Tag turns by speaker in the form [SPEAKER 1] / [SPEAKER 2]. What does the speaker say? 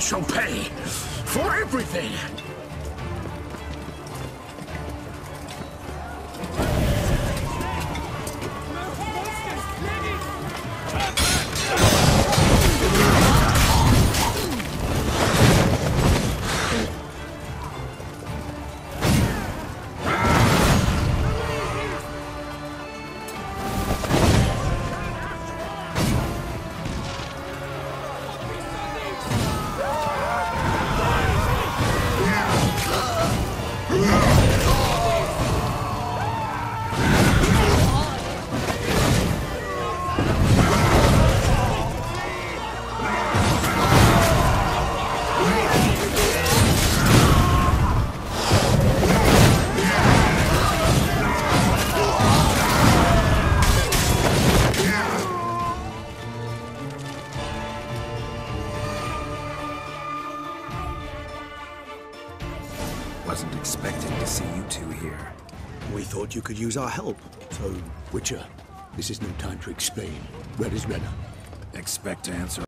[SPEAKER 1] Shall pay for everything.
[SPEAKER 2] I wasn't expecting to see you two here.
[SPEAKER 3] We thought you could use our help. So, Witcher, this is no time to explain. Red is Renner.
[SPEAKER 2] Expect to answer